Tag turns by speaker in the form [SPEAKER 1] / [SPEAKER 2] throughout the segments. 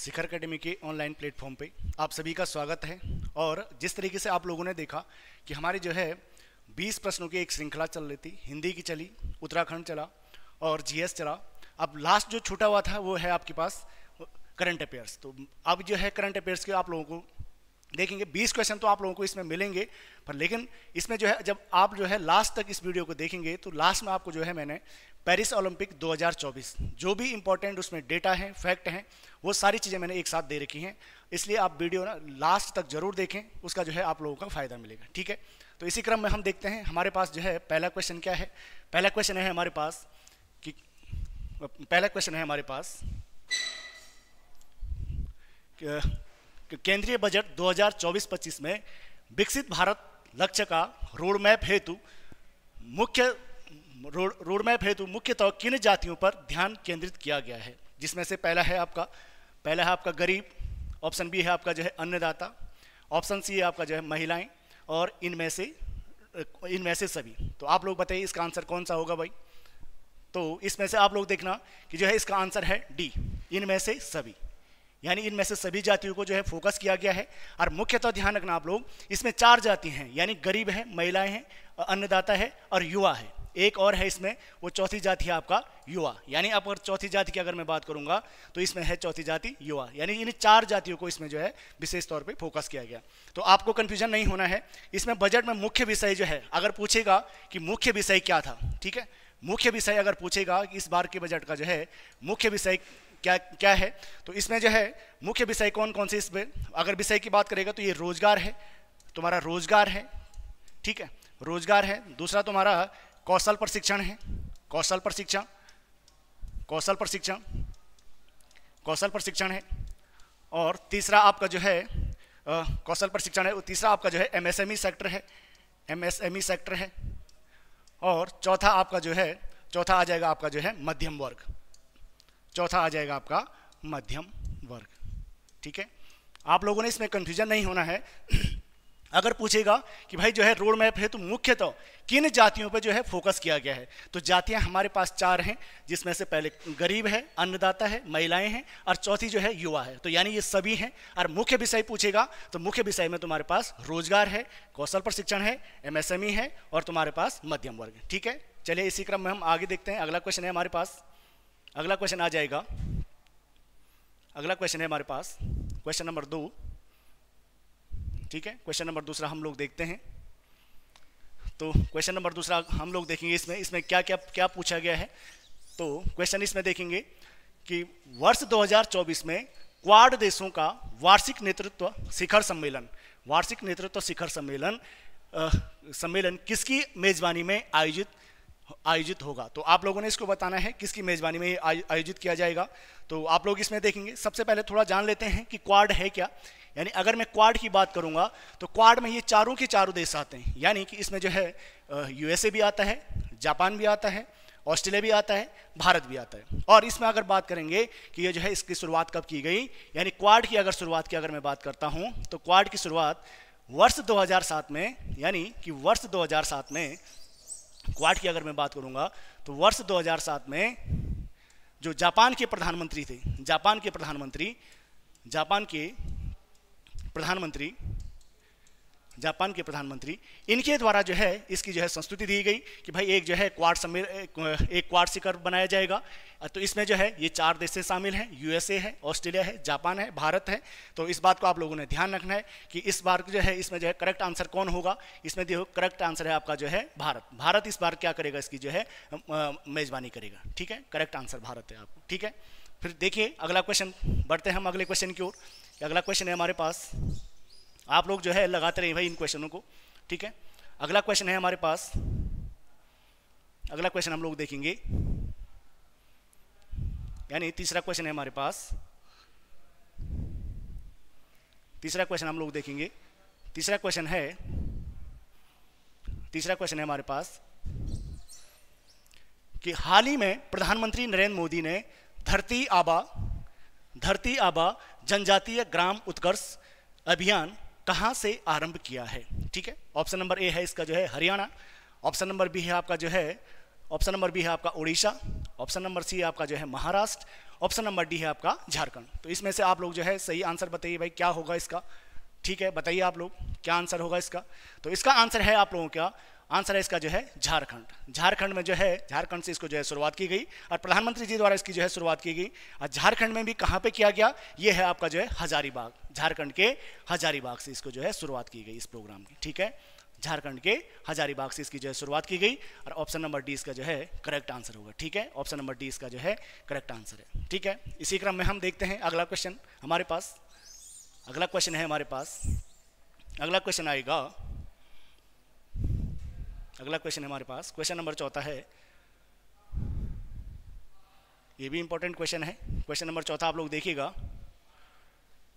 [SPEAKER 1] शिखर academy के online platform पे आप सभी का स्वागत है। और जिस तरीके से आप लोगों ने देखा कि हमारी जो है 20 प्रश्नों की एक श्रृंखला चल रही थी। हिंदी की चली, उत्तराखंड चला और जीएस चला। अब लास्ट जो छूटा हुआ था, वो है आपके पास करंट अफेयर्स तो अब जो है करंट अफेयर्स के आप लोगों को देखेंगे 20 क्वेश्चन तो आप लोगों को इसमें मिलेंगे, पर लेकिन इसमें जो है, जब आप जो है लास्ट तक इस वीडियो को देखेंगे तो लास्ट में आपको जो है मैंने पेरिस ओलंपिक 2024 जो भी इंपॉर्टेंट उसमें डेटा है फैक्ट हैं, वो सारी चीज़ें मैंने एक साथ दे रखी हैं। इसलिए आप वीडियो ना लास्ट तक ज़रूर देखें, उसका जो है आप लोगों का फ़ायदा मिलेगा, ठीक है? तो इसी क्रम में हम देखते हैं, हमारे पास जो है पहला क्वेश्चन क्या है? पहला क्वेश्चन है हमारे पास कि पहला क्वेश्चन है हमारे पास केंद्रीय बजट 2024-25 में विकसित भारत लक्ष्य का रोडमैप हेतु मुख्य रोडमैप रोड मैप हेतु मुख्यतः किन जातियों पर ध्यान केंद्रित किया गया है? जिसमें से पहला है आपका, पहला है आपका गरीब, ऑप्शन बी है आपका जो है अन्नदाता, ऑप्शन सी है आपका जो है महिलाएँ, और इनमें से इनमें से सभी। तो आप लोग बताइए इसका आंसर कौन सा होगा भाई? तो इसमें से आप लोग देखना कि जो है इसका आंसर है डी, इनमें से सभी। यानी इनमें से सभी जातियों को जो है फोकस किया गया है। और मुख्यतः ध्यान रखना आप लोग, इसमें चार जाति हैं, यानी गरीब है, महिलाएँ हैं, अन्नदाता है और युवा है। एक और है इसमें, वो चौथी जाति है आपका युवा। यानी अब अगर चौथी जाति की अगर मैं बात करूँगा तो इसमें है चौथी जाति युवा। यानी इन चार जातियों को इसमें जो है विशेष तौर पे फोकस किया गया। तो आपको कंफ्यूजन नहीं होना है। इसमें बजट में मुख्य विषय जो है, अगर पूछेगा कि मुख्य विषय क्या था, ठीक है? मुख्य विषय अगर पूछेगा इस बार के बजट का जो है, मुख्य विषय क्या क्या है? तो इसमें जो है, मुख्य विषय कौन कौन से इसमें अगर विषय की बात करेगा तो ये रोज़गार है, तुम्हारा रोज़गार है, ठीक है? रोज़गार है। दूसरा तुम्हारा कौशल प्रशिक्षण है, कौशल प्रशिक्षण कौशल प्रशिक्षण कौशल प्रशिक्षण है। और तीसरा आपका जो है कौशल प्रशिक्षण है तीसरा आपका जो है एमएसएमई सेक्टर है एमएसएमई सेक्टर है। और चौथा आपका जो है, चौथा आ जाएगा आपका जो है, मध्यम वर्ग। चौथा आ जाएगा आपका मध्यम वर्ग। ठीक है? आप लोगों ने इसमें कंफ्यूजन नहीं होना है। अगर पूछेगा कि भाई जो है रोड मैप है तो मुख्यतः तो किन जातियों पर जो है फोकस किया गया है? तो जातियाँ हमारे पास चार हैं, जिसमें से पहले गरीब है, अन्नदाता है, महिलाएँ हैं, और चौथी जो है युवा है। तो यानी ये सभी हैं, और मुख्य विषय पूछेगा तो मुख्य विषय में तुम्हारे पास रोज़गार है, कौशल प्रशिक्षण है एमएसएमई है, और तुम्हारे पास मध्यम वर्ग। ठीक है? चलिए इसी क्रम में हम आगे देखते हैं। अगला क्वेश्चन है हमारे पास। अगला क्वेश्चन आ जाएगा। अगला क्वेश्चन है हमारे पास। क्वेश्चन नंबर दो। ठीक है? क्वेश्चन नंबर दूसरा हम लोग देखते हैं। तो क्वेश्चन नंबर दूसरा हम लोग देखेंगे इसमें। इसमें क्या क्या क्या पूछा गया है? तो क्वेश्चन इसमें देखेंगे कि वर्ष 2024 में क्वाड देशों का वार्षिक नेतृत्व शिखर सम्मेलन वार्षिक नेतृत्व शिखर सम्मेलन सम्मेलन किसकी मेजबानी में आयोजित आयोजित होगा। तो आप लोगों ने इसको बताना है, किसकी मेजबानी में आयोजित किया जाएगा। तो आप लोग इसमें देखेंगे, सबसे पहले थोड़ा जान लेते हैं कि क्वाड है क्या। यानी अगर मैं क्वाड की बात करूँगा तो क्वाड में ये चारों के चारों देश आते हैं। यानी कि इसमें जो है यूएसए भी आता है, जापान भी आता है, ऑस्ट्रेलिया भी आता है, भारत भी आता है। और इसमें अगर बात करेंगे कि ये जो है, इसकी शुरुआत कब की गई, यानी क्वाड की अगर शुरुआत की अगर मैं बात करता हूँ तो क्वाड की शुरुआत वर्ष 2007 में, यानी कि वर्ष 2007 में क्वाड की अगर मैं बात करूँगा तो वर्ष 2007 में जो जापान के प्रधानमंत्री थे, जापान के प्रधानमंत्री, जापान के प्रधानमंत्री जापान के प्रधानमंत्री, इनके द्वारा जो है, इसकी जो है संस्तुति दी गई कि भाई एक जो है क्वाड सम्मेल एक क्वाड शिखर बनाया जाएगा। तो इसमें जो है, ये चार देश शामिल हैं, यूएसए है, ऑस्ट्रेलिया है, जापान है, भारत है। तो इस बात को आप लोगों ने ध्यान रखना है कि इस बार जो है, इसमें जो है करेक्ट आंसर कौन होगा? इसमें देखो, करेक्ट आंसर है आपका जो है भारत। भारत इस बार क्या करेगा? इसकी जो है मेजबानी करेगा। ठीक है? करेक्ट आंसर भारत है आपको। ठीक है? फिर देखिए, अगला क्वेश्चन बढ़ते हैं हम अगले क्वेश्चन की ओर। अगला क्वेश्चन है हमारे पास। आप लोग जो है लगाते रहिए भाई इन क्वेश्चनों को, ठीक है? अगला क्वेश्चन है हमारे पास। अगला क्वेश्चन हम लोग देखेंगे। यानी तीसरा क्वेश्चन है हमारे पास। तीसरा क्वेश्चन हम लोग देखेंगे। तीसरा क्वेश्चन है तीसरा क्वेश्चन है हमारे पास कि हाल ही में प्रधानमंत्री नरेंद्र मोदी ने धरती आबा धरती आबा जनजातीय ग्राम उत्कर्ष अभियान कहाँ से आरंभ किया है। ठीक है? ऑप्शन नंबर ए है इसका जो है हरियाणा। ऑप्शन नंबर बी है आपका जो है ऑप्शन नंबर बी है आपका उड़ीसा ऑप्शन नंबर सी है आपका जो है महाराष्ट्र। ऑप्शन नंबर डी है आपका झारखंड। तो इसमें से आप लोग जो है सही आंसर बताइए भाई, क्या होगा इसका? ठीक है? बताइए आप लोग, क्या आंसर होगा इसका? तो इसका आंसर है आप लोगों का आंसर है इसका जो है झारखंड। झारखंड में जो है, झारखंड से इसको जो है शुरुआत की गई और प्रधानमंत्री जी द्वारा इसकी जो है शुरुआत की गई। और झारखंड में भी कहाँ पे किया गया? ये है आपका जो है हजारीबाग। झारखंड के हजारीबाग से इसको जो है शुरुआत की गई इस प्रोग्राम की, ठीक है? झारखंड के हजारीबाग से इसकी जो है शुरुआत की गई और ऑप्शन नंबर डी इसका जो है करेक्ट आंसर होगा, ठीक है? ऑप्शन नंबर डी इसका जो है करेक्ट आंसर है, ठीक है? इसी क्रम में हम देखते हैं अगला क्वेश्चन हमारे पास। अगला क्वेश्चन है हमारे पास। अगला क्वेश्चन आएगा अगला क्वेश्चन हमारे पास। क्वेश्चन नंबर चौथा है। ये भी इंपॉर्टेंट क्वेश्चन है। क्वेश्चन नंबर चौथा आप लोग देखिएगा।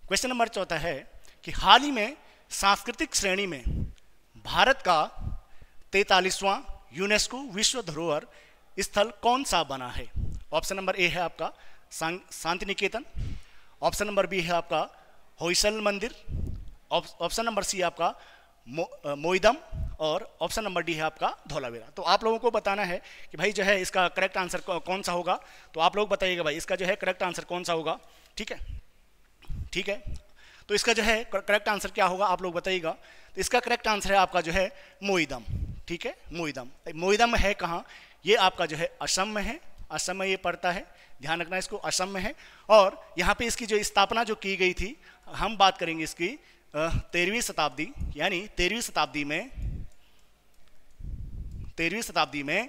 [SPEAKER 1] क्वेश्चन नंबर चौथा है कि हाल ही में सांस्कृतिक श्रेणी में भारत का तैतालीसवां यूनेस्को विश्व धरोहर स्थल कौन सा बना है? ऑप्शन नंबर ए है आपका Shanti Niketan option number B है आपका होइसल मंदिर। ऑप्शन नंबर सी आपका मोइदम। और ऑप्शन नंबर डी है आपका धौलावीरा। तो आप लोगों को बताना है कि भाई जो है इसका करेक्ट आंसर कौन सा होगा? तो आप लोग बताइएगा भाई, इसका जो है करेक्ट आंसर कौन सा होगा? ठीक है? ठीक है? तो इसका जो है करेक्ट आंसर क्या होगा? आप लोग बताइएगा। तो इसका करेक्ट आंसर है आपका जो है मोइदम ठीक है? मोइदम मोइदम है कहाँ? ये आपका जो है असम में है। असम में ये पड़ता है। ध्यान रखना इसको, असम में है। और यहाँ पे इसकी जो स्थापना जो की गई थी, हम बात करेंगे इसकी तेरहवीं शताब्दी, यानी तेरहवीं शताब्दी में तेरहवीं शताब्दी में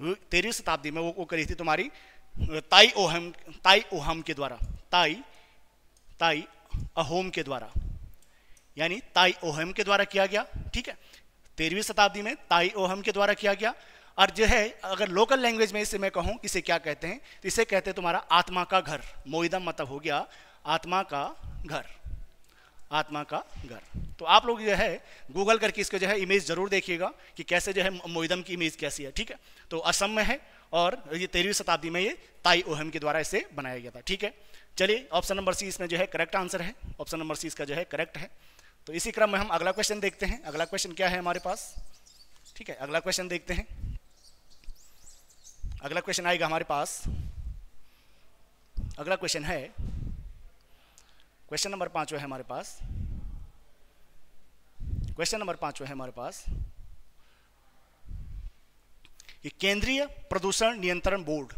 [SPEAKER 1] तेरहवीं शताब्दी में वो, वो करी थी तुम्हारी ताई ओहम ताई ओहम के द्वारा ताई ताई अहोम के द्वारा यानी ताई ओहम के द्वारा किया गया ठीक है? तेरहवीं शताब्दी में ताई ओहम के द्वारा किया गया और जो है अगर लोकल लैंग्वेज में इसे मैं कहूँ इसे क्या कहते हैं? तो इसे कहते हैं तुम्हारा आत्मा का घर मोइदम मतलब हो गया आत्मा का घर। आत्मा का घर। तो आप लोग जो है गूगल करके इसको जो है इमेज ज़रूर देखिएगा कि कैसे जो है मोइदम की इमेज कैसी है, ठीक है? तो असम में है और ये तेरहवीं शताब्दी में ये ताई ओहम के द्वारा इसे बनाया गया था, ठीक है? चलिए ऑप्शन नंबर सी इसमें जो है करेक्ट आंसर है। ऑप्शन नंबर सी इसका जो है करेक्ट है। तो इसी क्रम में हम अगला क्वेश्चन देखते हैं। अगला क्वेश्चन क्या है हमारे पास? ठीक है, अगला क्वेश्चन देखते हैं। अगला क्वेश्चन आएगा हमारे पास। अगला क्वेश्चन है क्वेश्चन नंबर पांचवा है हमारे पास। क्वेश्चन नंबर पांचवा है हमारे पास। कि केंद्रीय प्रदूषण नियंत्रण बोर्ड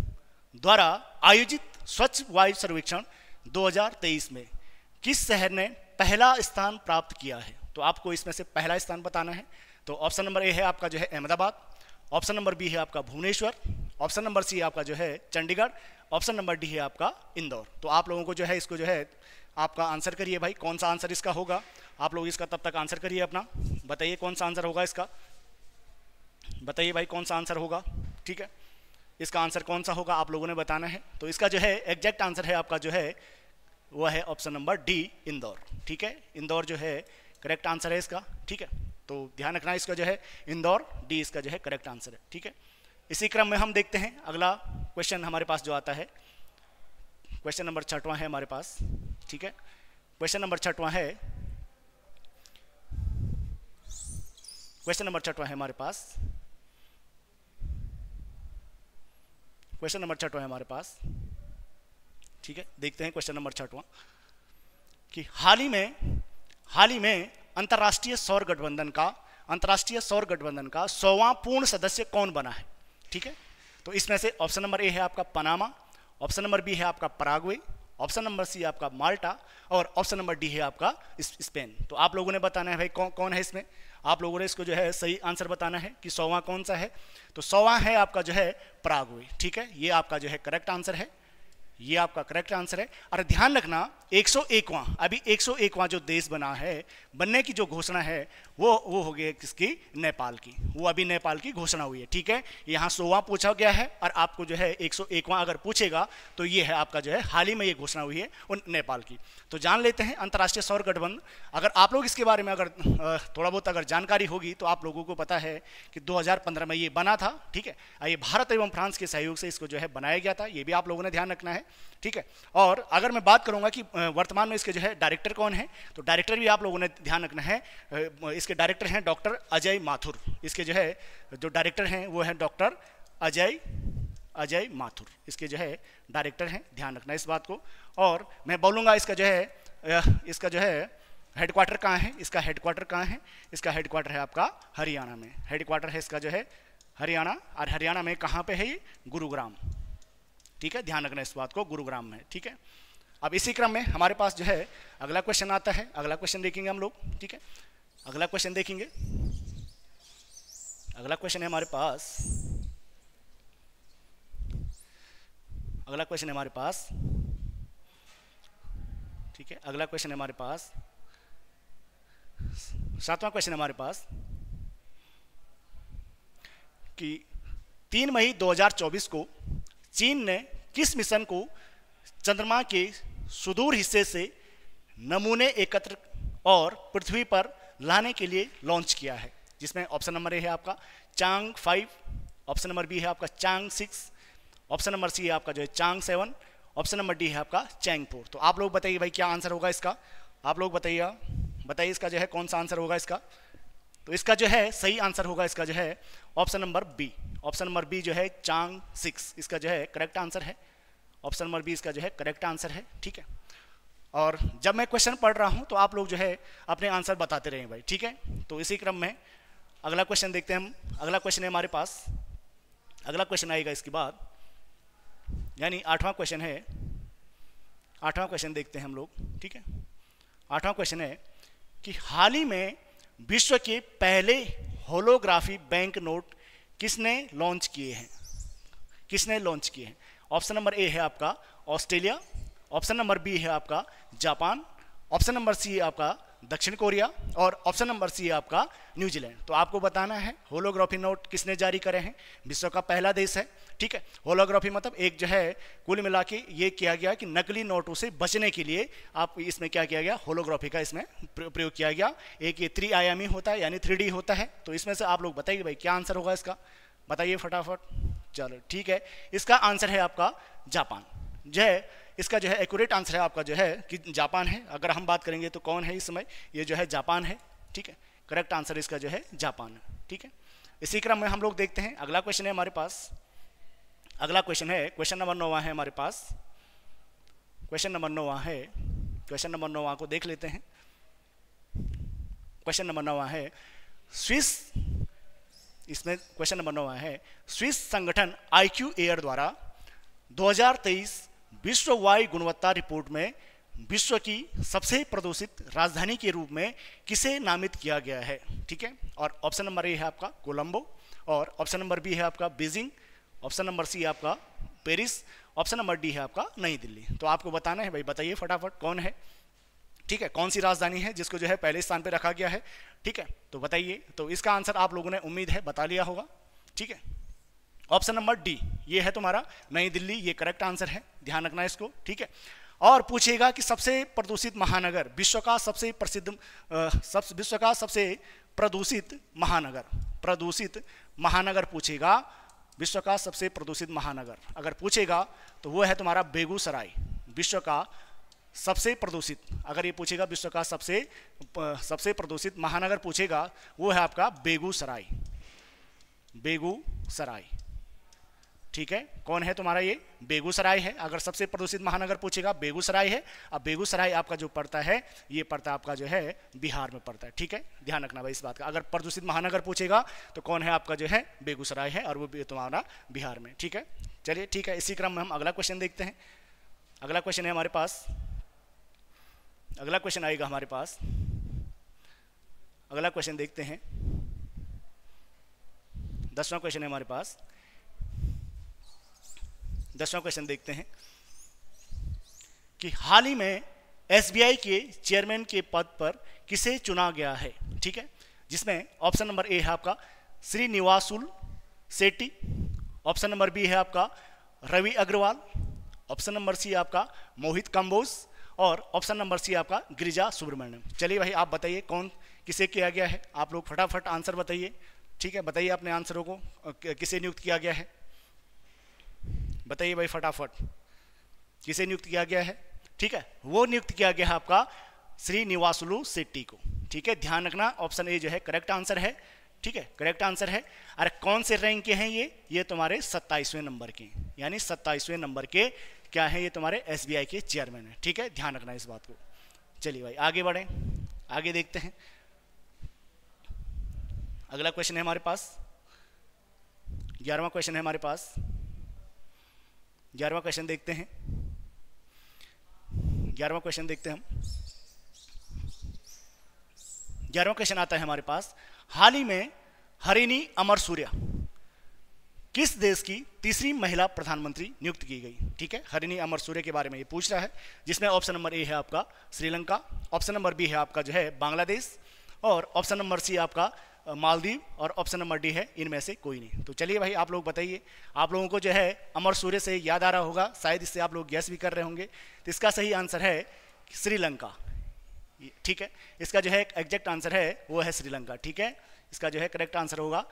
[SPEAKER 1] द्वारा आयोजित स्वच्छ वायु सर्वेक्षण 2023 में किस शहर ने पहला स्थान प्राप्त किया है? तो आपको इसमें से पहला स्थान बताना है। तो ऑप्शन नंबर ए है आपका जो है अहमदाबाद, ऑप्शन नंबर बी है आपका भुवनेश्वर, ऑप्शन नंबर सी आपका जो है चंडीगढ़, ऑप्शन नंबर डी है आपका इंदौर। तो आप लोगों को जो है इसको जो है आपका आंसर करिए भाई, कौन सा आंसर इसका होगा? आप लोग इसका तब तक आंसर करिए अपना। बताइए कौन सा आंसर होगा इसका? बताइए भाई, कौन सा आंसर होगा? ठीक है? इसका आंसर कौन सा होगा आप लोगों ने बताना है। तो इसका जो है एग्जैक्ट आंसर है आपका जो है, वह है ऑप्शन नंबर डी इंदौर। ठीक है? इंदौर जो है करेक्ट आंसर है इसका। ठीक है? तो ध्यान रखना इसका जो है, इंदौर डी इसका जो है करेक्ट आंसर है। ठीक है? इसी क्रम में हम देखते हैं। अगला क्वेश्चन हमारे पास जो आता है क्वेश्चन नंबर छठवा है हमारे पास। ठीक है? क्वेश्चन नंबर छठवा है। क्वेश्चन नंबर छठवा है हमारे पास। क्वेश्चन नंबर छठवा है हमारे पास। ठीक है? देखते हैं क्वेश्चन नंबर छठवा। कि हाल ही में, हाल ही में अंतर्राष्ट्रीय सौर गठबंधन का, अंतर्राष्ट्रीय सौर गठबंधन का सौवा पूर्ण सदस्य कौन बना है? ठीक है? तो इसमें से ऑप्शन नंबर ए है आपका पनामा ऑप्शन नंबर बी है आपका पराग्वे ऑप्शन नंबर सी आपका माल्टा और ऑप्शन नंबर डी है आपका स्पेन। तो आप लोगों ने बताना है भाई कौन कौन है इसमें? आप लोगों ने इसको जो है सही आंसर बताना है कि सौवा कौन सा है। तो सौवा है आपका जो है प्रागवे, ठीक है? ये आपका जो है करेक्ट आंसर है। ये आपका करेक्ट आंसर है। और ध्यान रखना 101वां अभी 101वां जो देश बना है, बनने की जो घोषणा है वो वो हो गया किसकी? नेपाल की। वो अभी नेपाल की घोषणा हुई है, ठीक है? यहाँ सोवा पूछा गया है और आपको जो है 101वां अगर पूछेगा तो ये है आपका जो है हाल ही में ये घोषणा हुई है उन नेपाल की। तो जान लेते हैं अंतर्राष्ट्रीय सौर गठबंधन। अगर आप लोग इसके बारे में अगर थोड़ा बहुत अगर जानकारी होगी तो आप लोगों को पता है कि दो हज़ार पंद्रह में ये बना था, ठीक है? ये भारत एवं फ्रांस के सहयोग से इसको जो है बनाया गया था, ये भी आप लोगों ने ध्यान रखना है। ठीक है? और अगर मैं बात करूँगा कि वर्तमान में इसके जो है डायरेक्टर कौन है तो डायरेक्टर भी आप लोगों ने ध्यान रखना है इसके डायरेक्टर हैं डॉक्टर अजय माथुर। इसके जो है, जो डायरेक्टर हैं वो हैं डॉक्टर अजय अजय माथुर। इसके जो है डायरेक्टर हैं, ध्यान रखना इस बात को। और मैं बोलूँगा इसका जो है इसका जो है हेडक्वार्टर कहाँ है? इसका हेडक्वार्टर कहाँ है? इसका हेडक्वार्टर है आपका हरियाणा में। हेडक्वार्टर है इसका जो है हरियाणा। और हरियाणा में कहाँ पे है ये? गुरुग्राम। ठीक है? ध्यान रखना इस बात को, गुरुग्राम में, ठीक है? अब इसी क्रम में हमारे पास जो है, अगला क्वेश्चन आता है। अगला क्वेश्चन देखेंगे हम लोग, ठीक है? अगला क्वेश्चन देखेंगे। अगला क्वेश्चन है हमारे पास। अगला क्वेश्चन हमारे पास। ठीक है? अगला क्वेश्चन हमारे पास। सातवां क्वेश्चन हमारे पास कि तीन मई 2024 को चीन ने किस मिशन को चंद्रमा के सुदूर हिस्से से नमूने एकत्र और पृथ्वी पर लाने के लिए लॉन्च किया है? जिसमें ऑप्शन नंबर ए है आपका Chang five option number B है आपका Chang six option number C है आपका जो है Chang seven option number D है आपका चैंग फोर तो आप लोग बताइए भाई, क्या आंसर होगा इसका? आप लोग बताइए बताइए इसका जो है कौन सा आंसर होगा इसका? तो इसका जो है, सही आंसर होगा इसका जो है, option number B option number B जो है, चांग सिक्स. इसका जो है करेक्ट आंसर है। ऑप्शन नंबर बी इसका जो है करेक्ट आंसर है, ठीक है? और जब मैं क्वेश्चन पढ़ रहा हूँ तो आप लोग जो है, अपने आंसर बताते रहें भाई, ठीक है? तो इसी क्रम में अगला क्वेश्चन देखते हैं हम। अगला क्वेश्चन है हमारे पास। अगला क्वेश्चन आएगा इसके बाद। यानी आठवां क्वेश्चन है। आठवां क्वेश्चन देखते हैं हम लोग, ठीक है? आठवां क्वेश्चन है कि हाल ही में विश्व के पहले होलोग्राफी बैंक नोट किसने लॉन्च किए हैं? किसने लॉन्च किए हैं? ऑप्शन नंबर ए है आपका ऑस्ट्रेलिया ऑप्शन नंबर बी है आपका जापान ऑप्शन नंबर सी है आपका दक्षिण कोरिया और ऑप्शन नंबर सी है आपका न्यूजीलैंड तो आपको बताना है होलोग्राफी नोट किसने जारी करे हैं? विश्व का पहला देश है। ठीक है? होलोग्राफी मतलब एक जो है, कुल मिला के ये किया गया कि नकली नोटों से बचने के लिए आप इसमें क्या किया गया? होलोग्राफी का इसमें प्रयोग किया गया। एक ये त्रि आयामी होता है, यानी थ्री होता है। तो इसमें से आप लोग बताइए भाई, क्या आंसर होगा इसका? बताइए फटाफट। चलो, ठीक है। इसका आंसर है आपका जापान। जो है, इसका जो है एक्यूरेट आंसर है आपका जो है कि जापान है। अगर हम बात करेंगे तो कौन है इस समय? ये जो है जापान है। ठीक है? करेक्ट आंसर इसका जो है जापान। ठीक है? इसी क्रम में हम लोग देखते हैं। अगला क्वेश्चन है हमारे पास। अगला क्वेश्चन है क्वेश्चन नंबर नौवा है हमारे पास। क्वेश्चन नंबर नौवा है क्वेश्चन नंबर नौवा को देख लेते हैं। क्वेश्चन नंबर नौवा है, स्विस, इसमें क्वेश्चन नंबर नौवा है, स्विस संगठन आईक्यू एयर द्वारा 2023 विश्व वायु गुणवत्ता रिपोर्ट में विश्व की सबसे प्रदूषित राजधानी के रूप में किसे नामित किया गया है? ठीक है? और ऑप्शन नंबर ए है आपका, कोलंबो। और ऑप्शन नंबर बी है आपका, बीजिंग। ऑप्शन नंबर सी आपका पेरिस, ऑप्शन नंबर डी है आपका नई दिल्ली। तो आपको बताना है भाई, बताइए फटाफट कौन है। ठीक है, कौन सी राजधानी है जिसको जो है पहले स्थान पर रखा गया है। ठीक है तो बताइए। तो इसका आंसर आप लोगों ने उम्मीद है, बता लिया होगा। ठीक है, ऑप्शन नंबर डी, ये है तुम्हारा नई दिल्ली, ये करेक्ट आंसर है, ध्यान रखना इसको। ठीक है, और पूछेगा कि सबसे प्रदूषित महानगर, विश्व का सबसे प्रसिद्ध सब, विश्व का सबसे प्रदूषित महानगर प्रदूषित महानगर पूछेगा विश्व का सबसे प्रदूषित महानगर। अगर पूछेगा तो वो है तुम्हारा बेगूसराय। विश्व का सबसे प्रदूषित। अगर ये पूछेगा, विश्व का सबसे सबसे प्रदूषित महानगर पूछेगा, वो है आपका बेगूसराय। बेगूसराय। ठीक है? कौन है तुम्हारा ये? बेगूसराय है। अगर सबसे प्रदूषित महानगर पूछेगा, बेगूसराय है। अब बेगूसराय आपका जो पड़ता है, ये पड़ता आपका जो है, बिहार में पड़ता है। ठीक है? ध्यान रखना भाई इस बात का। अगर प्रदूषित महानगर पूछेगा तो कौन है आपका जो है? बेगूसराय है और वो तुम्हारा बिहार में। ठीक है? चलिए ठीक है, इसी क्रम में हम अगला क्वेश्चन देखते हैं। अगला क्वेश्चन है हमारे पास। अगला क्वेश्चन आएगा हमारे पास। अगला क्वेश्चन देखते हैं। दसवां क्वेश्चन है हमारे पास। दसवां क्वेश्चन देखते हैं। कि हाल ही में एसबीआई के चेयरमैन के पद पर किसे चुना गया है? ठीक है? जिसमें ऑप्शन नंबर ए है आपका Srinivasulu Setty option number B है आपका Ravi Agarwal option number C आपका मोहित कंबोज, और ऑप्शन नंबर सी आपका गिरिजा सुब्रमण्यम। चलिए भाई, आप बताइए कौन किसे किया गया है? आप लोग फटाफट आंसर बताइए। ठीक है? बताइए अपने आंसरों को किसे नियुक्त किया गया है? बताइए भाई फटाफट। किसे नियुक्त किया गया है? ठीक है, वो नियुक्त किया गया है आपका श्री निवासुलू सेट्टी को। ठीक है, ध्यान रखना ऑप्शन ए जो है करेक्ट आंसर है। ठीक है करेक्ट आंसर है। अरे कौन से रैंक के हैं ये? ये तुम्हारे सत्ताईसवें नंबर के यानी सत्ताईसवें नंबर के क्या है ये तुम्हारे एसबीआई के चेयरमैन है। ठीक है, ध्यान रखना इस बात को। चलिए भाई, आगे बढ़े। आगे देखते हैं। अगला क्वेश्चन है हमारे पास। ग्यारहवा क्वेश्चन है हमारे पास। ग्यारहवा क्वेश्चन देखते हैं। ग्यारहवा क्वेश्चन देखते हैं हम। ग्यारहवा क्वेश्चन आता है हमारे पास। हाल ही में हरिणी अमर सूर्या किस देश की तीसरी महिला प्रधानमंत्री नियुक्त की गई? ठीक है, हरिणी अमर सूर्य के बारे में ये पूछ रहा है, जिसमें ऑप्शन नंबर ए है आपका श्रीलंका ऑप्शन नंबर बी है आपका जो है बांग्लादेश, और ऑप्शन नंबर सी आपका मालदीव और ऑप्शन नंबर डी है, इनमें से कोई नहीं। तो चलिए भाई, आप लोग बताइए। आप लोगों को जो है, अमर सूर्य से याद आ रहा होगा, शायद इससे आप लोग गैस भी कर रहे होंगे। तो इसका सही आंसर है श्रीलंका। ठीक है? इसका जो है एग्जैक्ट आंसर है, वो है श्रीलंका, ठीक है? इसका जो है करेक्ट आंसर होगा,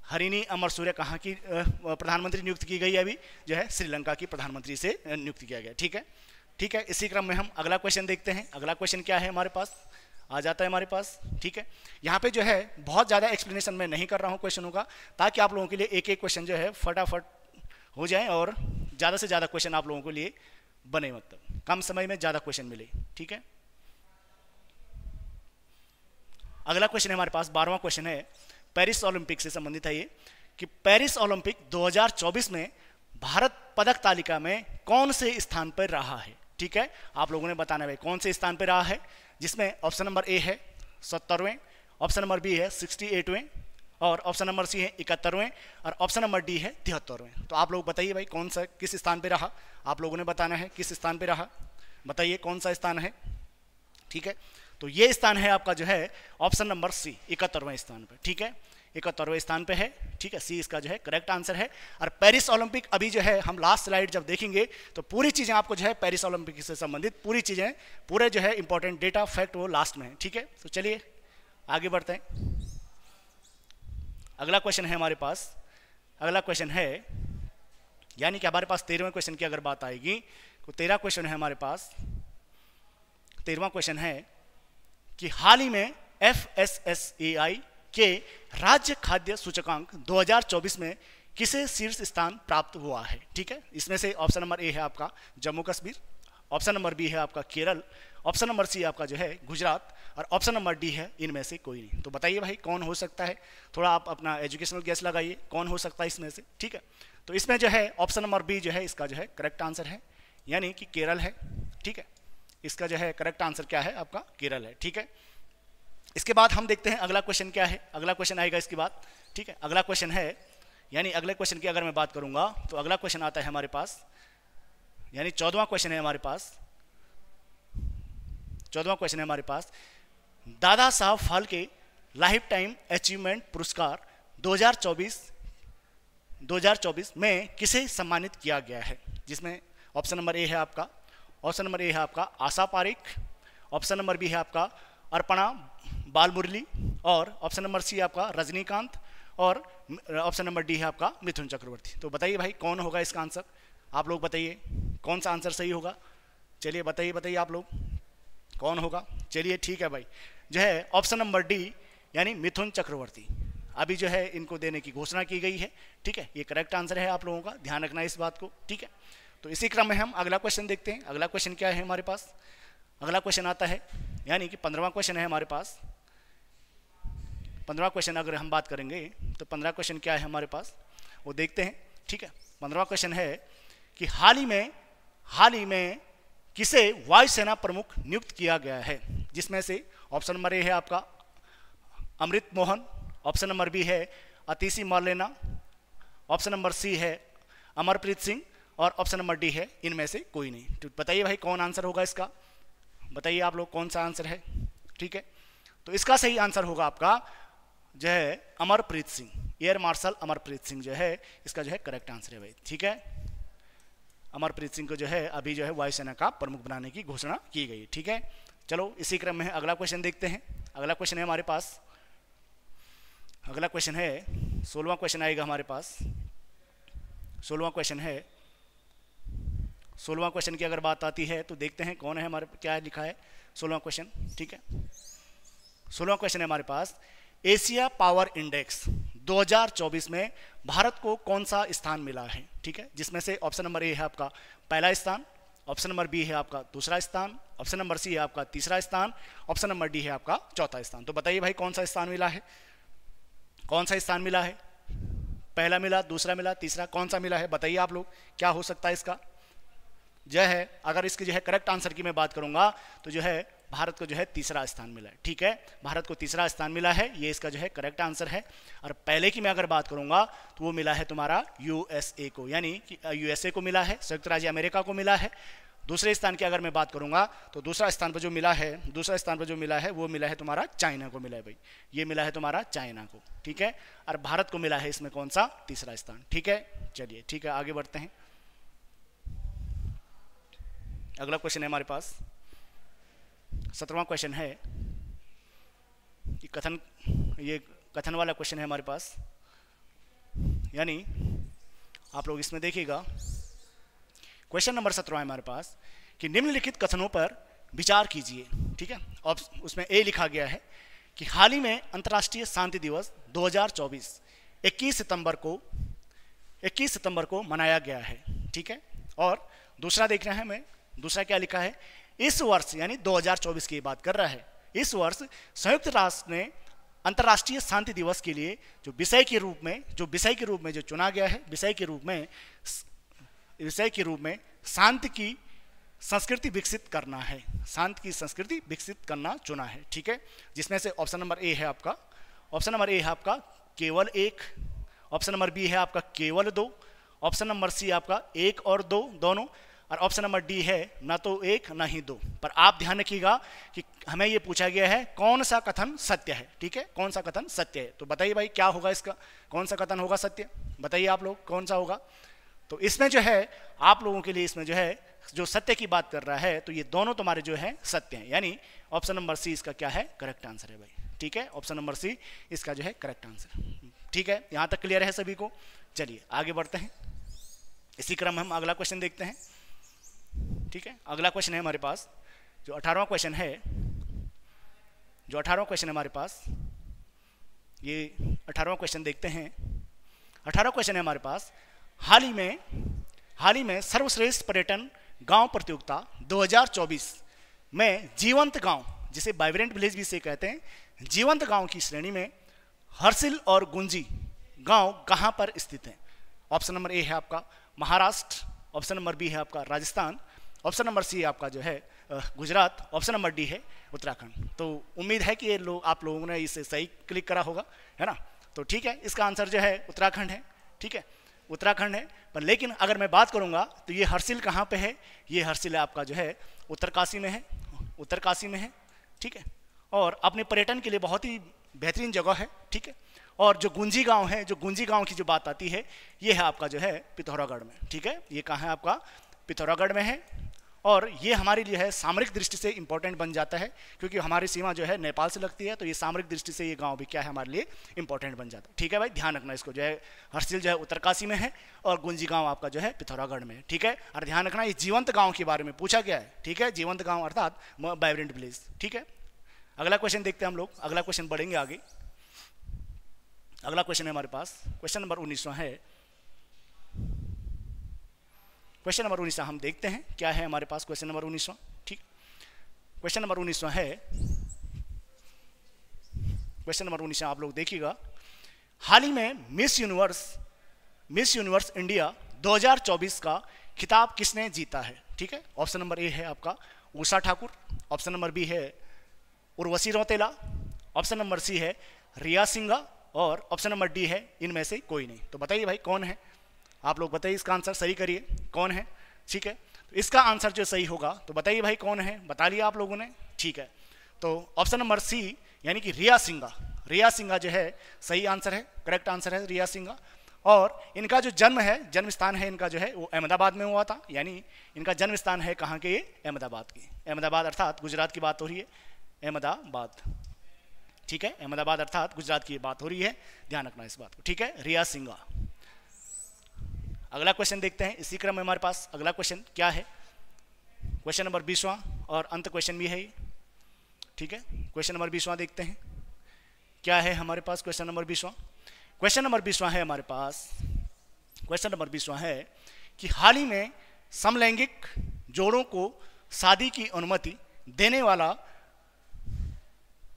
[SPEAKER 1] हरिणी अमर सूर्य कहाँ की प्रधानमंत्री नियुक्त की गई अभी? जो है श्रीलंका की प्रधानमंत्री से नियुक्त किया गया, ठीक है? ठीक है? इसी क्रम में हम अगला क्वेश्चन देखते हैं। अगला क्वेश्चन क्या है हमारे पास? आ जाता है हमारे पास, ठीक है? यहाँ पे जो है, बहुत ज़्यादा एक्सप्लेनेशन मैं नहीं कर रहा हूँ क्वेश्चनों का, ताकि आप लोगों के लिए एक एक क्वेश्चन जो है, फटाफट हो जाए और ज़्यादा से ज़्यादा क्वेश्चन आप लोगों के लिए बने मतलब। कम समय में ज़्यादा क्वेश्चन मिले, ठीक है? अगला क्वेश्चन हमारे पास, बारहवा क्वेश्चन है पेरिस ओलंपिक से संबंधित है ये, कि पेरिस ओलंपिक 2024 में भारत पदक तालिका में कौन से स्थान पर रहा है? ठीक है? आप लोगों ने बताना भाई, कौन से स्थान पर रहा है? जिसमें ऑप्शन नंबर ए है सत्तरवें, ऑप्शन नंबर बी है सिक्सटी एटवें और ऑप्शन नंबर सी है इकहत्तरवें और ऑप्शन नंबर डी है तिहत्तरवें। तो आप लोग बताइए भाई कौन सा किस स्थान पे रहा? आप लोगों ने बताना है किस स्थान पे रहा। बताइए कौन सा स्थान है? ठीक है? तो ये स्थान है आपका जो है ऑप्शन नंबर सी इकहत्तरवें स्थान पर ठीक है? इकहत्तरवें स्थान पे है, ठीक है सी इसका जो है करेक्ट आंसर है। और पेरिस ओलंपिक अभी जो है, हम लास्ट स्लाइड जब देखेंगे तो पूरी चीज़ें आपको जो है पेरिस ओलंपिक से संबंधित पूरी चीज़ें, पूरे जो है इंपॉर्टेंट डेटा फैक्ट वो लास्ट में है, ठीक है? तो चलिए, आगे बढ़ते हैं। अगला क्वेश्चन है हमारे पास। अगला क्वेश्चन है, यानी कि हमारे पास तेरहवें क्वेश्चन की अगर बात आएगी तो तेरह क्वेश्चन है हमारे पास। तेरहवा क्वेश्चन है कि हाल ही में F S S A I के राज्य खाद्य सूचकांक 2024 में किसे शीर्ष स्थान प्राप्त हुआ है? ठीक है? इसमें से ऑप्शन नंबर ए है आपका Jammu Kashmir, option number B है आपका केरल, ऑप्शन नंबर सी आपका जो है गुजरात, और ऑप्शन नंबर डी है इनमें से कोई नहीं। तो बताइए भाई, कौन हो सकता है? थोड़ा आप अपना एजुकेशनल गैस लगाइए, कौन हो सकता है इसमें से? ठीक है? तो इसमें जो है ऑप्शन नंबर बी जो है, इसका जो है करेक्ट आंसर है, यानी कि केरल है। ठीक है? इसका जो है करेक्ट आंसर क्या है आपका? केरल है। ठीक है? इसके बाद हम देखते हैं अगला क्वेश्चन क्या है। अगला क्वेश्चन आएगा इसके बाद। ठीक है? अगला क्वेश्चन है, यानी अगले क्वेश्चन की अगर मैं बात करूँगा तो अगला क्वेश्चन आता है हमारे पास। यानी चौदवा क्वेश्चन है हमारे पास। चौदवा क्वेश्चन है हमारे पास। Dada Saheb Phalke life time achievement पुरस्कार 2024 2024 में किसे सम्मानित किया गया है? जिसमें ऑप्शन नंबर ए है आपका ऑप्शन नंबर ए है आपका Asha Parikh option number B है आपका अर्पणा बाल मुरली और ऑप्शन नंबर सी आपका रजनीकांत और ऑप्शन नंबर डी है आपका मिथुन चक्रवर्ती। तो बताइए भाई, कौन होगा इसका आंसर? आप लोग बताइए, कौन सा आंसर सही होगा? चलिए बताइए बताइए आप लोग, कौन होगा? चलिए ठीक है भाई। जो है, ऑप्शन नंबर डी, यानी मिथुन चक्रवर्ती। अभी जो है, इनको देने की घोषणा की गई है, ठीक है? ये करेक्ट आंसर है आप लोगों का, ध्यान रखना इस बात को, ठीक है? तो इसी क्रम में हम अगला क्वेश्चन देखते हैं। अगला क्वेश्चन क्या है हमारे पास? अगला क्वेश्चन आता है, यानी कि पंद्रवा क्वेश्चन है हमारे पास। पंद्रवा क्वेश्चन अगर हम बात करेंगे तो पंद्रह क्वेश्चन क्या है हमारे पास? वो देखते हैं, ठीक है? पंद्रवा क्वेश्चन है कि हाल ही में, हाल ही में किसे वायुसेना प्रमुख नियुक्त किया गया है? जिसमें से ऑप्शन नंबर ए है आपका, Amrit Mohan option number B है Atishi Marlena option number C है अमरप्रीत सिंह, और ऑप्शन नंबर डी है इनमें से कोई नहीं। तो बताइए भाई, कौन आंसर होगा इसका? बताइए आप लोग कौन सा आंसर है, ठीक है? तो इसका सही आंसर होगा आपका जो है अमरप्रीत सिंह एयर मार्शल अमरप्रीत सिंह जो है, इसका जो है करेक्ट आंसर है भाई। ठीक है? अमरप्रीत सिंह को जो है, अभी जो है वायुसेना का प्रमुख बनाने की घोषणा की गई, ठीक है? चलो, इसी क्रम में अगला क्वेश्चन देखते हैं। अगला क्वेश्चन है हमारे पास। अगला क्वेश्चन है, सोलवा क्वेश्चन आएगा हमारे पास। सोलवा क्वेश्चन है। सोलवा क्वेश्चन की अगर बात आती है तो देखते हैं कौन है हमारे, क्या लिखा है। सोलवा क्वेश्चन ठीक है? सोलवा क्वेश्चन है हमारे पास। एशिया पावर इंडेक्स 2024 में भारत को कौन सा स्थान मिला है? ठीक है? जिसमें से ऑप्शन नंबर ए है आपका पहला स्थान, ऑप्शन नंबर बी है आपका दूसरा स्थान, ऑप्शन नंबर सी है आपका तीसरा स्थान, ऑप्शन नंबर डी है आपका चौथा स्थान। तो बताइए भाई, कौन सा स्थान मिला है? कौन सा स्थान मिला है? पहला मिला, दूसरा मिला, तीसरा कौन सा मिला है? बताइए आप लोग, क्या हो सकता है इसका? जो है, अगर इसके जो है करेक्ट आंसर की मैं बात करूँगा तो जो है भारत को जो है तीसरा स्थान मिला है। ठीक है? भारत को तीसरा स्थान मिला है, ये इसका जो है करेक्ट आंसर है। और पहले की मैं अगर बात करूँगा तो वो मिला है तुम्हारा यूएसए को, यानी कि यूएसए को मिला है, संयुक्त राज्य अमेरिका को मिला है। दूसरे स्थान की अगर मैं बात करूँगा तो दूसरा स्थान पर जो मिला है, दूसरा स्थान पर जो मिला है, वो मिला है तुम्हारा चाइना को मिला है भाई। ये मिला है तुम्हारा चाइना को, ठीक है? और भारत को मिला है इसमें कौन सा? तीसरा स्थान, ठीक है? चलिए, ठीक है, आगे बढ़ते हैं। अगला क्वेश्चन है हमारे पास। सत्रहवा क्वेश्चन है। कि कथन, ये कथन वाला क्वेश्चन है हमारे पास। यानी, आप लोग इसमें देखिएगा। क्वेश्चन नंबर सत्रह है हमारे पास कि निम्नलिखित कथनों पर विचार कीजिए, ठीक है? और उसमें ए लिखा गया है कि हाल ही में अंतर्राष्ट्रीय शांति दिवस 2024 21 सितंबर को 21 सितंबर को मनाया गया है, ठीक है? और दूसरा देख रहे हैं हमें, दूसरा क्या लिखा है? इस वर्ष, यानी 2024 की बात कर रहा है, इस वर्ष संयुक्त राष्ट्र ने अंतर्राष्ट्रीय शांति दिवस के लिए जो विषय के रूप में, जो विषय के रूप में जो चुना गया है, विषय के रूप में, विषय के रूप में शांति की संस्कृति विकसित करना है, शांति की संस्कृति विकसित करना चुना है, ठीक है? जिसमें से ऑप्शन नंबर ए है आपका। ऑप्शन नंबर ए है आपका केवल एक, ऑप्शन नंबर बी है आपका केवल दो, ऑप्शन नंबर सी आपका एक और दो, दोनों। और ऑप्शन नंबर डी है, ना तो एक, ना ही दो। पर आप ध्यान रखिएगा कि हमें ये पूछा गया है, कौन सा कथन सत्य है? ठीक है? कौन सा कथन सत्य है? तो बताइए भाई, क्या होगा इसका? कौन सा कथन होगा सत्य? बताइए आप लोग, कौन सा होगा? तो इसमें जो है, आप लोगों के लिए इसमें जो है, जो सत्य की बात कर रहा है तो ये दोनों तुम्हारे जो है सत्य हैं। यानी ऑप्शन नंबर सी इसका क्या है? करेक्ट आंसर है भाई। ठीक है? ऑप्शन नंबर सी इसका जो है करेक्ट आंसर ठीक है? यहाँ तक क्लियर है सभी को? चलिए, आगे बढ़ते हैं। इसी क्रम में हम अगला क्वेश्चन देखते हैं। ठीक है? अगला क्वेश्चन है हमारे पास, जो अठारहवा क्वेश्चन है, जो अठारहवा क्वेश्चन है हमारे पास, ये अठारहवा क्वेश्चन देखते हैं। अठारह क्वेश्चन है हमारे पास, हाल ही में, हाल ही में सर्वश्रेष्ठ पर्यटन गाँव प्रतियोगिता 2024 में जीवंत गाँव, जिसे वाइब्रेंट विलेज भी से कहते हैं, जीवंत गाँव की श्रेणी में हर्सिल और गुंजी गाँव कहाँ पर स्थित है? ऑप्शन नंबर ए है आपका महाराष्ट्र ऑप्शन नंबर बी है आपका राजस्थान ऑप्शन नंबर सी आपका जो है गुजरात, ऑप्शन नंबर डी है उत्तराखंड। तो उम्मीद है कि ये लोग आप लोगों ने इसे सही क्लिक करा होगा, है ना? तो ठीक है, इसका आंसर जो है उत्तराखंड है, ठीक है? उत्तराखंड है, पर लेकिन अगर मैं बात करूँगा तो ये हर्सिल कहाँ पे है? ये हर्सिल आपका जो है उत्तरकाशी में है, उत्तरकाशी में है, ठीक है? और अपने पर्यटन के लिए बहुत ही बेहतरीन जगह है, ठीक है? और जो गुंजी गाँव है, जो गुंजी गाँव की जो बात आती है, ये है आपका जो है पिथौरागढ़ में, ठीक है? ये कहाँ है आपका? पिथौरागढ़ में है और ये हमारे लिए है सामरिक दृष्टि से इंपॉर्टेंट बन जाता है, क्योंकि हमारी सीमा जो है नेपाल से लगती है तो ये सामरिक दृष्टि से ये गाँव भी क्या है हमारे लिए इंपॉर्टेंट बन जाता है। ठीक है भाई? ध्यान रखना इसको, जो है हर्सिल जो है उत्तरकाशी में है और गुंजी गाँव आपका जो है पिथौरागढ़ में ठीक है? और ध्यान रखना ये जीवंत गाँव के बारे में पूछा गया है। ठीक है? जीवंत गाँव अर्थात वाइब्रेंट विलेज ठीक है? अगला क्वेश्चन देखते हैं हम लोग। अगला क्वेश्चन बढ़ेंगे आगे। अगला क्वेश्चन है हमारे पास। क्वेश्चन नंबर उन्नीस है। क्वेश्चन नंबर उन्नीस, हम देखते हैं, क्या है हमारे पास क्वेश्चन नंबर उन्नीसवा? ठीक। क्वेश्चन नंबर उन्नीसवा है क्वेश्चन नंबर उन्नीस आप लोग देखिएगा। हाल ही में Miss Universe Miss Universe India 2024 का खिताब किसने जीता है? ठीक है? ऑप्शन नंबर ए है आपका Usha Thakur option number B है Urvashi Rautela option number C है रिया सिंगा और ऑप्शन नंबर डी है इनमें से कोई नहीं। तो बताइए भाई, कौन है? आप लोग बताइए इसका आंसर सही करिए। कौन है? ठीक है? तो इसका आंसर जो सही होगा तो बताइए भाई कौन है? बता लिया आप लोगों ने। ठीक है? तो ऑप्शन नंबर सी, यानी कि रिया सिंगा रिया सिंगा जो है, सही आंसर है, करेक्ट आंसर है रिया सिंगा और इनका जो जन्म है, जन्म स्थान है इनका जो है, वो अहमदाबाद में हुआ था। यानी इनका जन्म स्थान है कहाँ के? ये अहमदाबाद की। अहमदाबाद अर्थात गुजरात की बात हो रही है। अहमदाबाद। ठीक है? अहमदाबाद अर्थात गुजरात की बात हो रही है। ध्यान रखना इस बात को। ठीक है? रिया सिंगा अगला क्वेश्चन देखते हैं, इसी क्रम में हमारे पास अगला क्वेश्चन क्या है? क्वेश्चन नंबर बीसवां और अंत क्वेश्चन भी है ये। ठीक है? क्वेश्चन नंबर बीसवां देखते हैं। क्या है हमारे पास क्वेश्चन नंबर बीसवा? क्वेश्चन नंबर बीसवा है हमारे पास। क्वेश्चन नंबर बीसवा है कि हाल ही में समलैंगिक जोड़ों को शादी की अनुमति देने वाला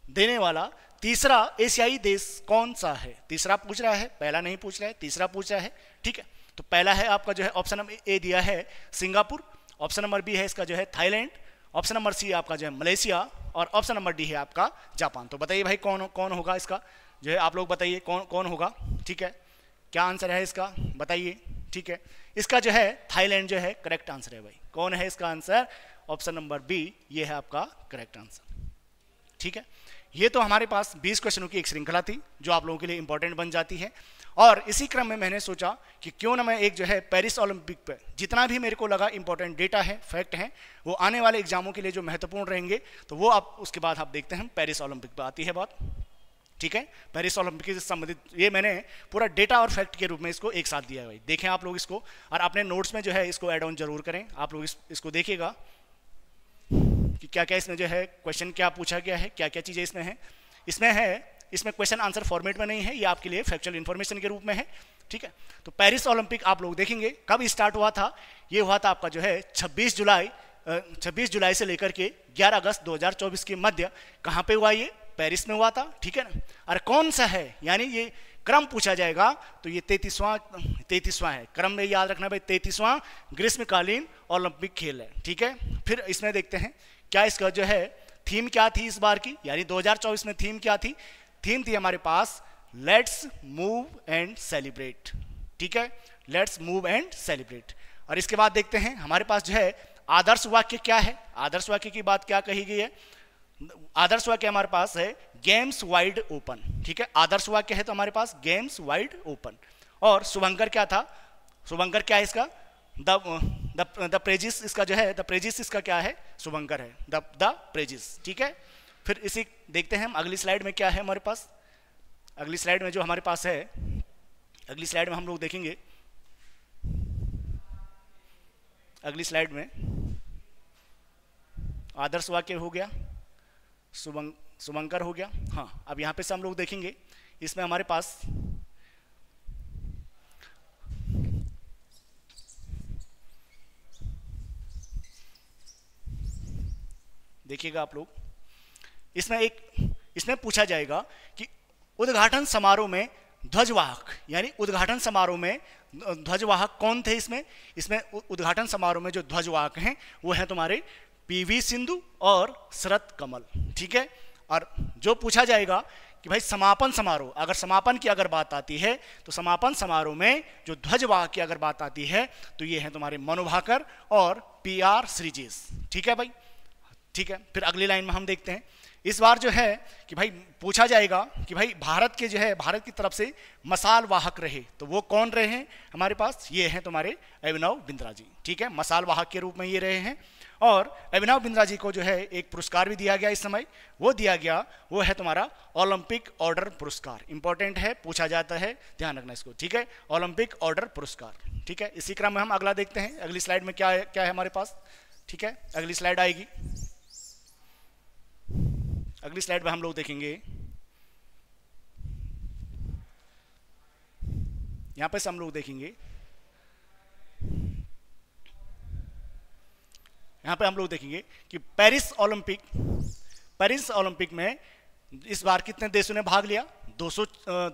[SPEAKER 1] देने वाला तीसरा एशियाई देश कौन सा है? तीसरा पूछ रहा है, पहला नहीं पूछ रहा है, तीसरा पूछ रहा है। ठीक है? तो पहला है आपका जो है ऑप्शन नंबर ए दिया है सिंगापुर, ऑप्शन नंबर बी है इसका जो है थाईलैंड, ऑप्शन नंबर सी आपका जो है मलेशिया और ऑप्शन नंबर डी है आपका जापान। तो बताइए भाई कौन कौन होगा इसका? जो है आप लोग बताइए कौन कौन होगा? ठीक है? क्या आंसर है इसका? बताइए। ठीक है? इसका जो है थाईलैंड जो है करेक्ट आंसर है भाई। कौन है इसका आंसर? ऑप्शन नंबर बी, ये है आपका करेक्ट आंसर। ठीक है? ये तो हमारे पास 20 क्वेश्चनों की एक श्रृंखला थी, जो आप लोगों के लिए इंपॉर्टेंट बन जाती है। और इसी क्रम में मैंने सोचा कि क्यों ना मैं एक जो है पेरिस ओलंपिक पर जितना भी मेरे को लगा इंपॉर्टेंट डेटा है फैक्ट है वो आने वाले एग्जामों के लिए जो महत्वपूर्ण रहेंगे तो वो आप उसके बाद आप देखते हैं पेरिस ओलंपिक पर आती है बात। ठीक है? पेरिस ओलंपिक से संबंधित ये मैंने पूरा डेटा और फैक्ट के रूप में इसको एक साथ दिया है भाई। देखें आप लोग इसको और अपने नोट्स में जो है इसको एड ऑन ज़रूर करें। आप लोग इस, इसको देखिएगा कि क्या क्या इसमें जो है क्वेश्चन क्या पूछा गया है क्या क्या चीज़ें इसमें है। इसमें है इसमें क्वेश्चन आंसर फॉर्मेट में नहीं है, ये आपके लिए फैक्चुअल इन्फॉर्मेशन के रूप में है, ठीक है? तो पेरिस ओलंपिक आप लोग देखेंगे, कब स्टार्ट हुआ था? ये हुआ था आपका जो है 26 जुलाई 26 जुलाई से लेकर के 11 अगस्त 2024 के मध्य, कहाँ पे हुआ ये? पेरिस में हुआ था, ठीक है ना? और कौन सा है? यानी ये क्रम पूछा जाएगा तो ये तैतीसवां तैतीसवां है। क्रम में याद रखना भाई, तैतीसवां ग्रीष्मकालीन ओलंपिक खेल है, ठीक है? फिर इसमें देखते हैं, क्या इसका जो है थीम क्या थी इस बार की? यानी 2024 में थीम क्या थी? थीम थी हमारे पास लेट्स मूव एंड सेलिब्रेट ठीक है? लेट्स मूव एंड सेलिब्रेट और इसके बाद देखते हैं, हमारे पास जो है, आदर्श वाक्य क्या है? आदर्श वाक्य की बात क्या कही गई है? आदर्श वाक्य हमारे पास है गेम्स वाइड ओपन ठीक है? आदर्श वाक्य है तो हमारे पास गेम्स वाइड ओपन और शुभंकर क्या था? शुभंकर क्या है इसका? द प्रेजिस इसका जो है द प्रेजिस इसका क्या है? शुभंकर है। द द प्रेजिस ठीक है? फिर इसी देखते हैं हम, अगली स्लाइड में क्या है हमारे पास? अगली स्लाइड में जो हमारे पास है, अगली स्लाइड में हम लोग देखेंगे। अगली स्लाइड में आदर्श वाक्य हो गया सुमंकर हो गया। हाँ अब यहाँ पे से हम लोग देखेंगे, इसमें हमारे पास देखिएगा आप लोग। इसमें एक, इसमें पूछा जाएगा कि उद्घाटन समारोह में ध्वजवाहक, यानी उद्घाटन समारोह में ध्वजवाहक कौन थे इसमें? इसमें उद्घाटन समारोह में जो ध्वजवाहक हैं, वो हैं तुम्हारे पीवी सिंधु और शरत कमल, ठीक है? और जो पूछा जाएगा कि भाई समापन समारोह, अगर समापन की अगर बात आती है तो समापन समारोह में जो ध्वजवाहक की अगर बात आती है तो ये हैं तुम्हारे मनुभाकर और पी आर श्रीजेश ठीक है भाई? ठीक है, फिर अगली लाइन में हम देखते हैं। इस बार जो है कि भाई पूछा जाएगा कि भाई भारत के जो है, भारत की तरफ़ से मसाल वाहक रहे तो वो कौन रहे हैं? हमारे पास ये हैं तुम्हारे अभिनव बिंद्रा जी, ठीक है? मसाल वाहक के रूप में ये रहे हैं। और अभिनव बिंद्रा जी को जो है एक पुरस्कार भी दिया गया इस समय। वो दिया गया, वो है तुम्हारा ओलंपिक ऑर्डर पुरस्कार। इंपॉर्टेंट है, पूछा जाता है, ध्यान रखना इसको, ठीक है? ओलंपिक ऑर्डर पुरस्कार, ठीक है? इसी क्रम में हम अगला देखते हैं। अगली स्लाइड में क्या है क्या है हमारे पास? ठीक है? अगली स्लाइड आएगी। अगली स्लाइड में हम लोग देखेंगे। यहाँ पर हम लोग देखेंगे। यहाँ पे हम लोग देखेंगे कि पेरिस ओलंपिक पेरिस ओलंपिक में इस बार कितने देशों ने भाग लिया? 200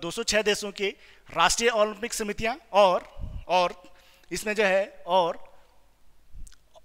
[SPEAKER 1] 206 देशों के राष्ट्रीय ओलंपिक समितियाँ और और इसमें जो है, और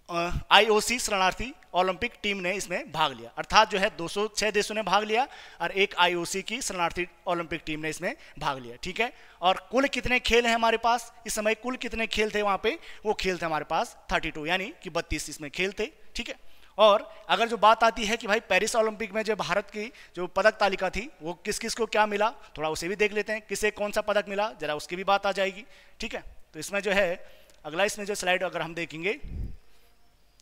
[SPEAKER 1] आईओसी शरणार्थी ओलंपिक टीम ने इसमें भाग लिया। अर्थात जो है 206 देशों ने भाग लिया और एक आईओसी की शरणार्थी ओलंपिक टीम ने इसमें भाग लिया, ठीक है? और कुल कितने खेल हैं हमारे पास? इस समय कुल कितने खेल थे वहाँ पे? वो खेल थे हमारे पास 32 यानी कि 32 इसमें खेल थे, ठीक है? और अगर जो बात आती है कि भाई पेरिस ओलंपिक में जो भारत की जो पदक तालिका थी, वो किस किस को क्या मिला? थोड़ा उसे भी देख लेते हैं, किसे कौन सा पदक मिला? जरा उसकी भी बात आ जाएगी, ठीक है? तो इसमें जो है, अगला इसमें जो स्लाइड अगर हम देखेंगे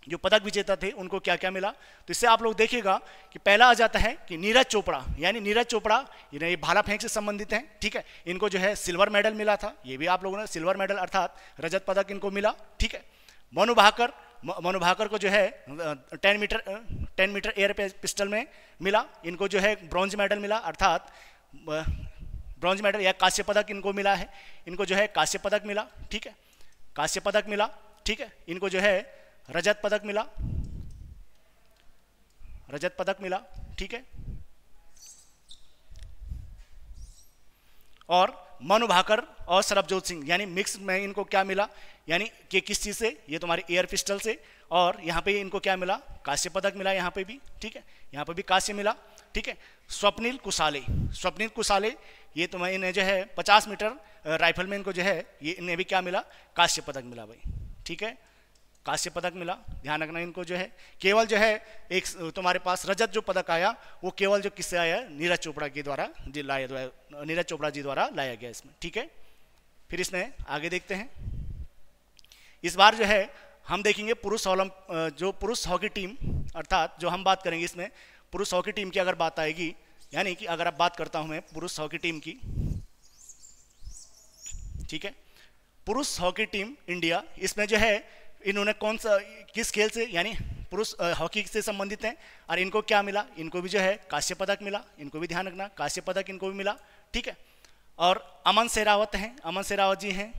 [SPEAKER 1] जो पदक विजेता थे, उनको क्या क्या मिला? तो इससे आप लोग देखिएगा कि पहला आ जाता है कि नीरज चोपड़ा। यानी नीरज चोपड़ा ये भाला फेंक से संबंधित हैं, ठीक है? इनको जो है सिल्वर मेडल मिला था, ये भी आप लोगों ने सिल्वर मेडल अर्थात रजत पदक इनको मिला, ठीक है? मनु भाकर मनु भाकर को जो है ten metre ten metre air pistol में मिला, इनको जो है ब्रॉन्ज मेडल मिला, अर्थात ब्रॉन्ज मेडल या कांस्य पदक इनको मिला है। इनको जो है कांस्य पदक मिला, ठीक है? कांस्य पदक मिला, ठीक है? इनको जो है रजत पदक मिला। रजत पदक मिला, ठीक है? और मनु भाकर और सरबजोत सिंह, यानी मिक्स में इनको क्या मिला? यानी कि किस चीज़ से? ये तुम्हारे एयर पिस्टल से। और यहाँ पे इनको क्या मिला? कांस्य पदक मिला यहाँ पे भी, ठीक है? यहाँ पे भी कांस्य मिला, ठीक है? स्वप्निल कुशाले स्वप्निल कुशाले ये तुम्हें इन्हें जो है 50 मीटर राइफल में इनको जो है, ये इन्हें भी क्या मिला? कांस्य पदक मिला भाई, ठीक है? कांस्य पदक मिला, ध्यान रखना इनको जो है। केवल जो है, एक तुम्हारे पास रजत जो पदक आया, वो केवल जो किससे आया नीरज चोपड़ा के द्वारा, जी लाया नीरज चोपड़ा जी द्वारा लाया गया इसमें, ठीक है? फिर इसमें आगे देखते हैं। इस बार जो है, हम देखेंगे पुरुष ओलंप जो पुरुष हॉकी टीम, अर्थात जो हम बात करेंगे इसमें, पुरुष हॉकी टीम की अगर बात आएगी, यानी कि अगर आप बात करता हूँ मैं पुरुष हॉकी टीम की, ठीक है? पुरुष हॉकी टीम इंडिया, इसमें जो है इन्होंने कौन सा, किस खेल से, यानी पुरुष हॉकी से संबंधित हैं, और इनको क्या मिला? इनको भी जो है कांस्य पदक मिला, इनको भी ध्यान रखना, कांस्य पदक इनको भी मिला, ठीक है? और अमन शेरावत हैं, अमन शेरावत जी हैं।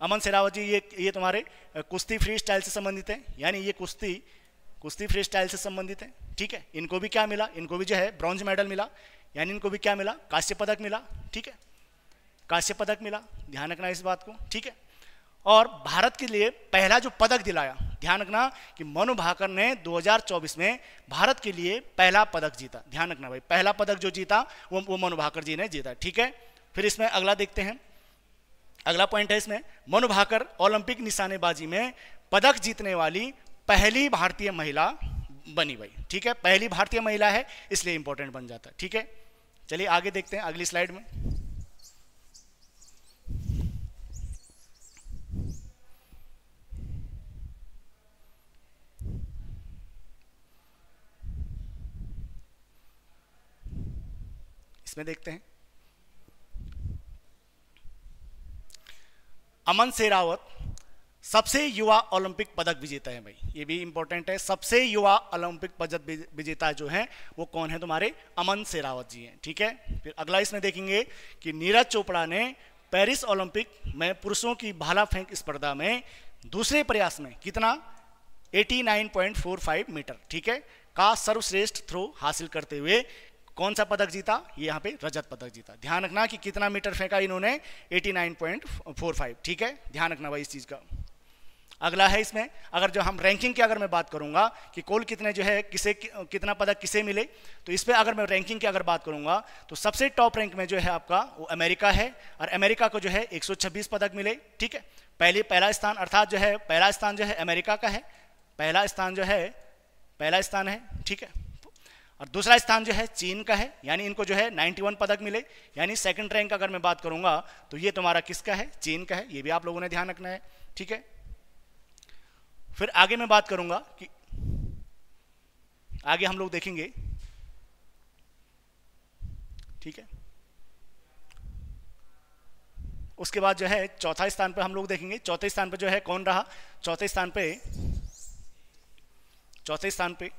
[SPEAKER 1] अमन शेरावत जी, ये ये तुम्हारे कुश्ती फ्री स्टाइल से संबंधित हैं, यानी ये कुश्ती कुश्ती फ्री स्टाइल से संबंधित हैं, ठीक है? इनको भी क्या मिला? इनको भी जो है ब्रॉन्ज मेडल मिला, यानी इनको भी क्या मिला? कांस्य पदक मिला, ठीक है? कांस्य पदक मिला, ध्यान रखना इस बात को, ठीक है? और भारत के लिए पहला जो पदक दिलाया, ध्यान रखना कि मनु भाकर ने 2024 में भारत के लिए पहला पदक जीता। ध्यान रखना भाई, पहला पदक जो जीता, वो वो मनु भाकर जी ने जीता, ठीक है? फिर इसमें अगला देखते हैं। अगला पॉइंट है इसमें, मनु भाकर ओलंपिक निशानेबाजी में पदक जीतने वाली पहली भारतीय महिला बनी भाई, ठीक है? पहली भारतीय महिला है, इसलिए इंपॉर्टेंट बन जाता है ठीक है? चलिए आगे देखते हैं, अगली स्लाइड में। इसमें देखते हैं। अमन शेरावत, सबसे युवा ओलंपिक पदक विजेता है भाई। ये भी इंपॉर्टेंट है। सबसे युवा ओलंपिक पदक विजेता जो है, वो कौन है तुम्हारे? अमन शेरावत जी हैं, ठीक है? फिर अगला इसमें देखेंगे कि नीरज चोपड़ा ने पेरिस ओलंपिक में पुरुषों की भाला फेंक स्पर्धा में दूसरे प्रयास में कितना? 89.45 मीटर, ठीक है? का सर्वश्रेष्ठ थ्रो हासिल करते हुए कौन सा पदक जीता? ये यहाँ पे रजत पदक जीता। ध्यान रखना कि कितना मीटर फेंका इन्होंने? 89.45 ठीक है? ध्यान रखना भाई इस चीज़ का। अगला है इसमें, अगर जो हम रैंकिंग की अगर मैं बात करूँगा कि कुल कितने जो है, किसे कितना पदक किसे मिले तो इस पर अगर मैं रैंकिंग की अगर बात करूँगा तो सबसे टॉप रैंक में जो है आपका, वो अमेरिका है। और अमेरिका को जो है 126 पदक मिले। ठीक है? पहले, पहला स्थान, अर्थात जो है, पहला स्थान जो है, अमेरिका का है। पहला स्थान जो है, पहला स्थान है। ठीक है? और दूसरा स्थान जो है, चीन का है, यानी इनको जो है 91 पदक मिले। यानी सेकंड रैंक अगर मैं बात करूँगा तो ये तुम्हारा किसका है? चीन का है, ये भी आप लोगों ने ध्यान रखना है, ठीक है? फिर आगे मैं बात करूँगा कि, आगे हम लोग देखेंगे, ठीक है? उसके बाद जो है, चौथा स्थान पर हम लोग देखेंगे, चौथे स्थान पर जो है, कौन रहा? चौथे स्थान पे, चौथे स्थान पे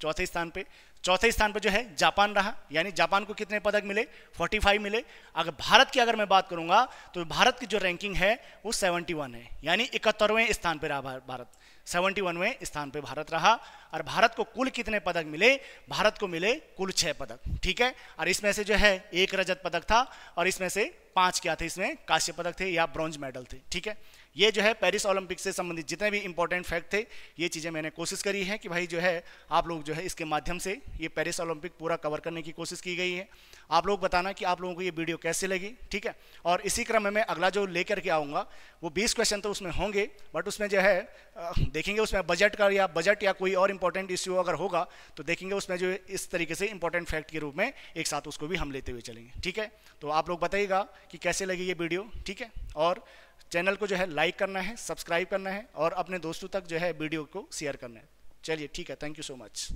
[SPEAKER 1] चौथे स्थान पे, चौथे स्थान पे जो है जापान रहा, यानी जापान को कितने पदक मिले? 45 मिले। अगर भारत की अगर मैं बात करूँगा तो भारत की जो रैंकिंग है, वो 71 है। यानी इकहत्तरवें स्थान पर रहा भारत। 71वें स्थान पे भारत रहा और भारत को कुल कितने पदक मिले? भारत को मिले कुल छह पदक, ठीक है? और इसमें से जो है, एक रजत पदक था और इसमें से पाँच क्या थे? इसमें काश्य पदक थे या ब्रॉन्ज मेडल थे, ठीक है? ये जो है, पेरिस ओलंपिक से संबंधित जितने भी इंपॉर्टेंट फैक्ट थे, ये चीज़ें मैंने कोशिश करी है कि भाई जो है, आप लोग जो है, इसके माध्यम से ये पेरिस ओलंपिक पूरा कवर करने की कोशिश की गई है। आप लोग बताना कि आप लोगों को ये वीडियो कैसे लगी, ठीक है? और इसी क्रम में मैं अगला जो लेकर के आऊँगा, वो बीस क्वेश्चन तो उसमें होंगे बट उसमें जो है देखेंगे उसमें बजट का या बजट या कोई और इंपॉर्टेंट इश्यू अगर होगा तो देखेंगे उसमें जो इस तरीके से इंपॉर्टेंट फैक्ट के रूप में एक साथ उसको भी हम लेते हुए चलेंगे, ठीक है? तो आप लोग बताइएगा कि कैसे लगी ये वीडियो, ठीक है? और चैनल को जो है लाइक करना है सब्सक्राइब करना है, और अपने दोस्तों तक जो है वीडियो को शेयर करना है। चलिए, ठीक है थैंक यू सो मच